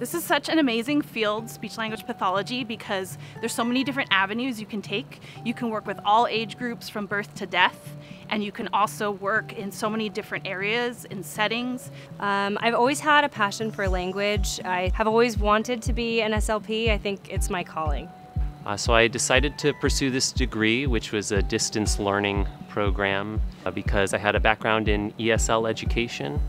This is such an amazing field, speech language pathology, because there's so many different avenues you can take. You can work with all age groups from birth to death, and you can also work in so many different areas and settings. Um, I've always had a passion for language. I have always wanted to be an SLP. I think it's my calling. Uh, so I decided to pursue this degree, which was a distance learning program, uh, because I had a background in ESL education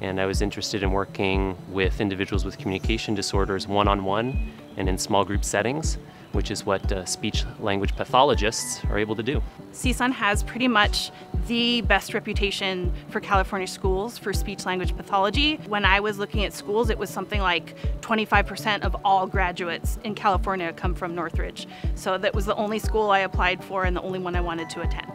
and I was interested in working with individuals with communication disorders one-on-one and in small group settings, which is what uh, speech language pathologists are able to do. CSUN has pretty much the best reputation for California schools for speech language pathology. When I was looking at schools, it was something like 25% of all graduates in California come from Northridge. So that was the only school I applied for and the only one I wanted to attend.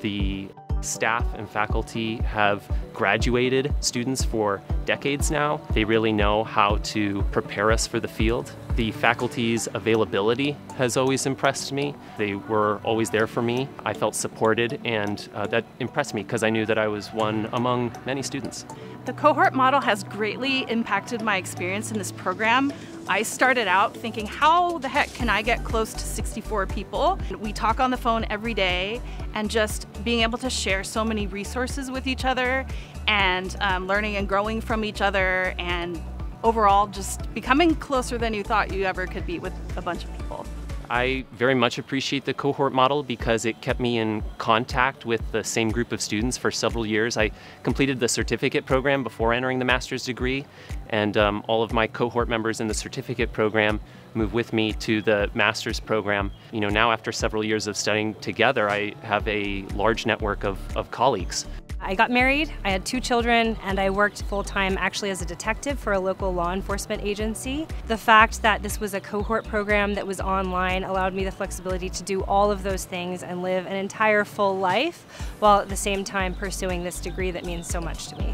The staff and faculty have graduated students for decades now. They really know how to prepare us for the field. The faculty's availability has always impressed me. They were always there for me. I felt supported and uh, that impressed me because I knew that I was one among many students. The cohort model has greatly impacted my experience in this program. I started out thinking, how the heck can I get close to 64 people? We talk on the phone every day and just being able to share so many resources with each other and um, learning and growing from each other and overall just becoming closer than you thought you ever could be with a bunch of people. I very much appreciate the cohort model because it kept me in contact with the same group of students for several years. I completed the certificate program before entering the master's degree, and um, all of my cohort members in the certificate program move with me to the master's program. You know, now after several years of studying together, I have a large network of, of colleagues. I got married, I had two children, and I worked full-time actually as a detective for a local law enforcement agency. The fact that this was a cohort program that was online allowed me the flexibility to do all of those things and live an entire full life while at the same time pursuing this degree that means so much to me.